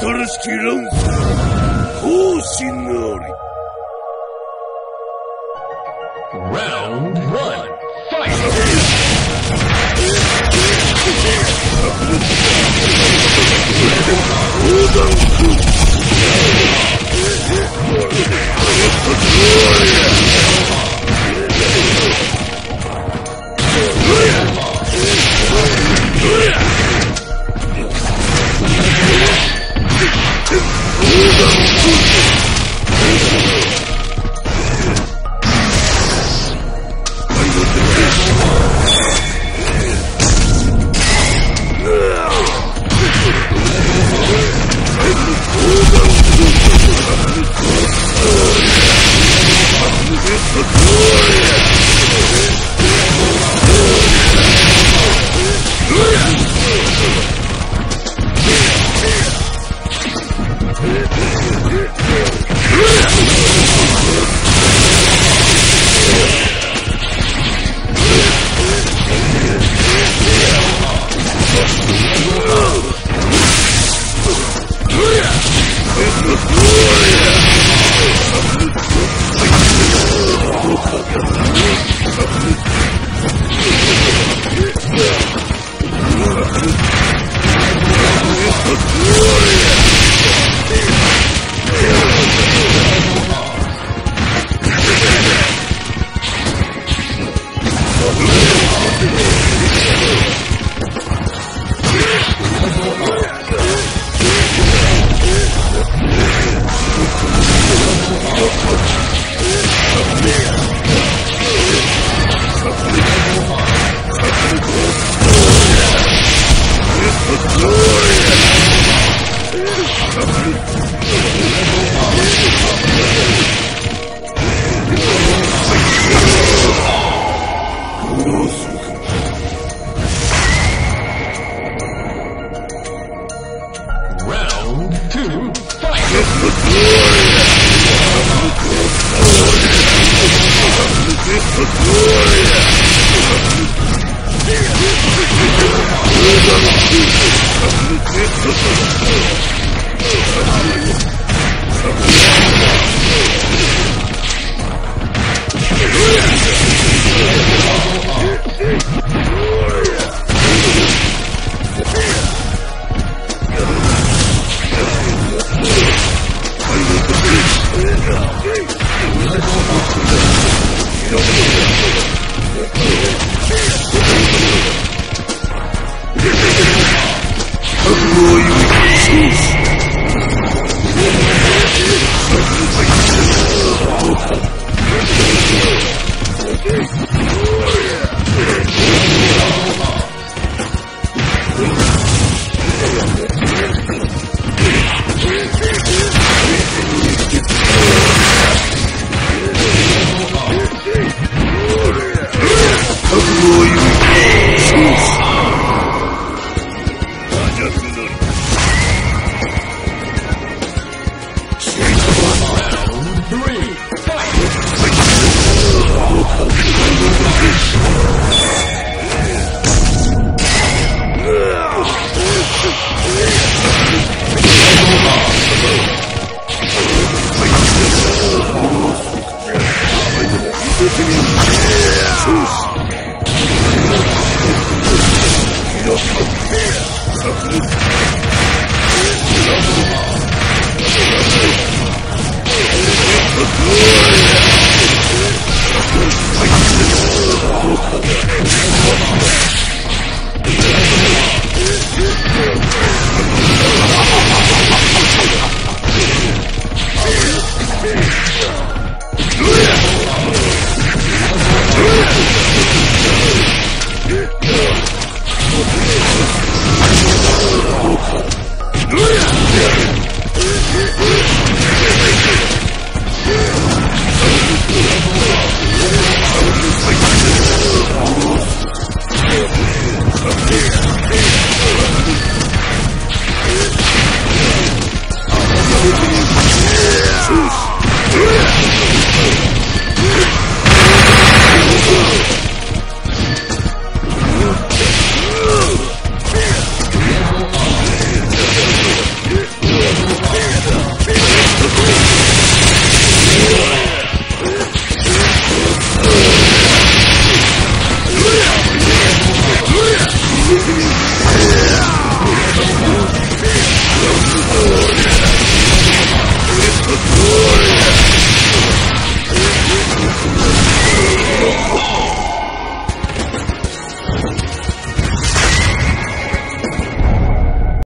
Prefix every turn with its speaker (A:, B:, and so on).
A: 新しき乱世更新なり
B: Round one, fight! Round two, fight! Let's go. you. of the fear